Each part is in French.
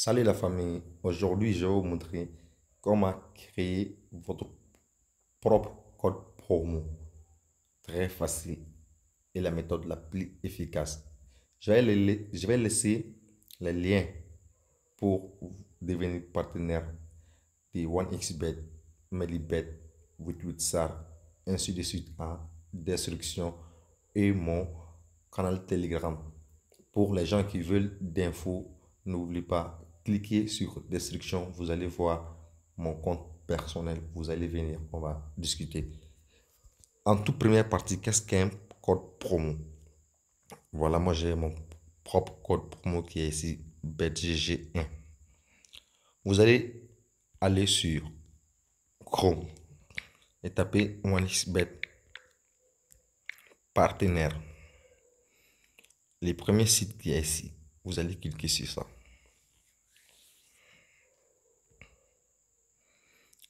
Salut la famille, aujourd'hui je vais vous montrer comment créer votre propre code promo. Très facile et la méthode la plus efficace. Je vais, je vais laisser les liens pour devenir partenaire de 1xBet, Melibet, 88sar, ainsi de suite en description et mon canal Telegram. Pour les gens qui veulent d'infos, n'oubliez pas cliquez sur description, vous allez voir mon compte personnel, vous allez venir, on va discuter. En toute première partie, qu'est-ce qu'un code promo? Voilà, moi j'ai mon propre code promo qui est ici, BetGG1. Vous allez aller sur Chrome et taper OneXBet partenaire. Les premiers sites qui est ici, vous allez cliquer sur ça.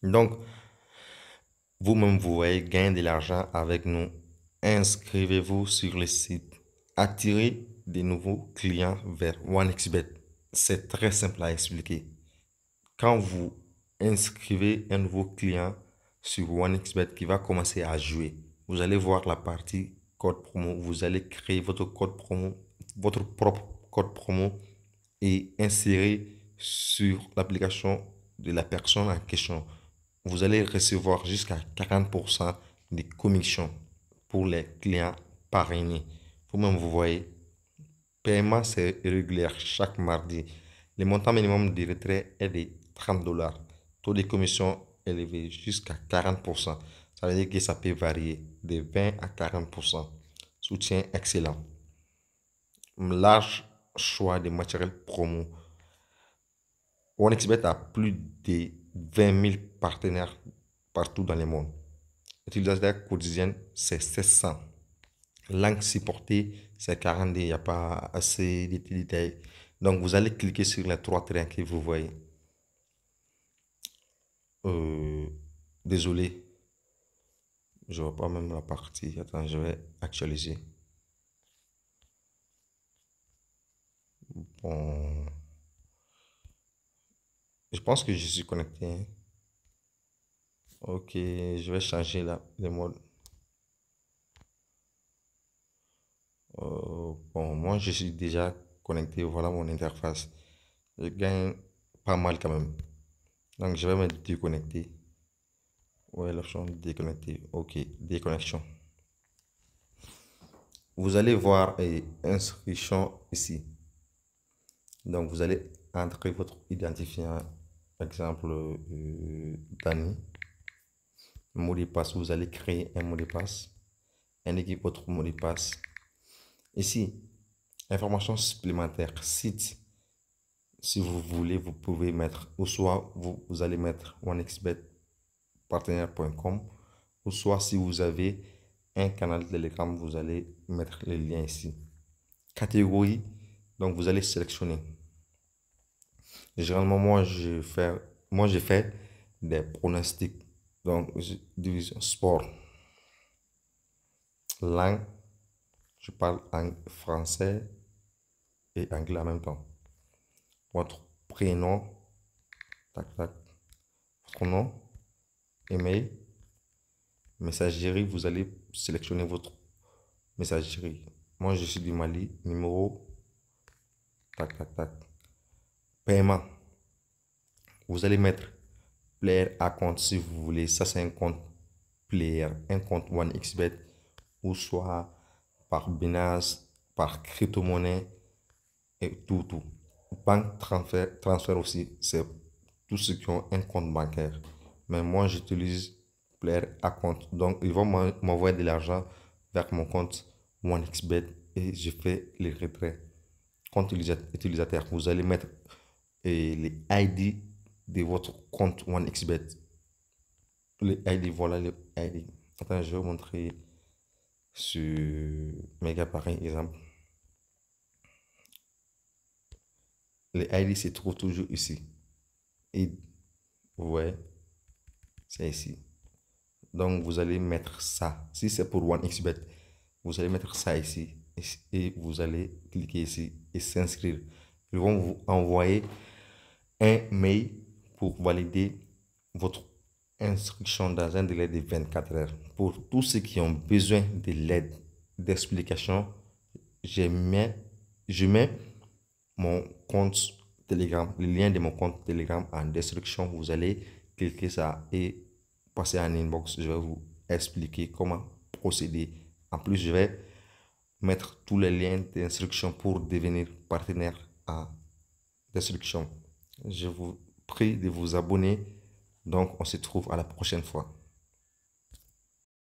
Donc, vous-même, vous voyez gagner de l'argent avec nous. Inscrivez-vous sur le site. Attirez des nouveaux clients vers OneXBet. C'est très simple à expliquer. Quand vous inscrivez un nouveau client sur OneXBet qui va commencer à jouer, vous allez voir la partie code promo. Vous allez créer votre code promo, votre propre code promo et insérer sur l'application de la personne en question vous allez recevoir jusqu'à 40% de commissions pour les clients parrainés. Vous-même, vous voyez, paiement c'est régulier chaque mardi. Le montant minimum de retrait est de 30 dollars. Taux de commission élevé jusqu'à 40%. Ça veut dire que ça peut varier de 20 à 40%. Soutien excellent. Large choix de matériel promo. OneXBet a plus de 20 000 partenaires partout dans le monde. Utilisateur quotidien, c'est 700. Langue supportée, c'est 42. Il n'y a pas assez de détails. Donc, vous allez cliquer sur les trois trains que vous voyez. Euh, désolé. Je ne vois pas même la partie. Attends, je vais actualiser. Bon. Je pense que je suis connecté. Hein. Ok, je vais changer là, les modes. Euh, bon, moi je suis déjà connecté. Voilà mon interface. Je gagne pas mal quand même. Donc je vais me déconnecter. Ouais, l'option déconnecter. Ok, déconnexion. Vous allez voir et inscription ici. Donc vous allez entrer votre identifiant exemple euh, Dani. Mot de passe, vous allez créer un mot de passe. Indiquez votre mot de passe. Ici, information supplémentaire, site. Si vous voulez, vous pouvez mettre, ou soit vous, vous allez mettre onexbetpartenaire.com, ou soit si vous avez un canal Telegram, vous allez mettre le lien ici. Catégorie, donc vous allez sélectionner Généralement, moi, je fais, moi, des pronostics. Donc, division sport. Langue, je parle français et anglais en même temps. Votre prénom, tac, tac, votre nom, email, messagerie, vous allez sélectionner votre messagerie. Moi, je suis du Mali, numéro, tac, tac, tac paiement. Vous allez mettre player à compte si vous voulez. Ça, c'est un compte player, un compte OneXBet ou soit par Binance, par crypto-monnaie et tout, tout. Banque transfert, transfert aussi, c'est tous ceux qui ont un compte bancaire. Mais moi, j'utilise player à compte. Donc, ils vont m'envoyer de l'argent vers mon compte OneXBet et je fais les retraits. Compte utilisateur, vous allez mettre et les ID de votre compte OneXBet. Les ID, voilà les ID. Attends, je vais vous montrer sur Mega par exemple. Les ID se trouvent toujours ici. Et vous voyez, c'est ici. Donc vous allez mettre ça. Si c'est pour OneXBet, vous allez mettre ça ici. Et vous allez cliquer ici et s'inscrire. Ils vont vous envoyer un mail pour valider votre instruction dans un délai de 24 heures. Pour tous ceux qui ont besoin de l'aide, d'explication, je mets, je mets mon compte Telegram, le lien de mon compte Telegram en description. Vous allez cliquer ça et passer en inbox. Je vais vous expliquer comment procéder. En plus, je vais mettre tous les liens d'instruction pour devenir partenaire en description. Je vous prie de vous abonner. Donc, on se trouve à la prochaine fois.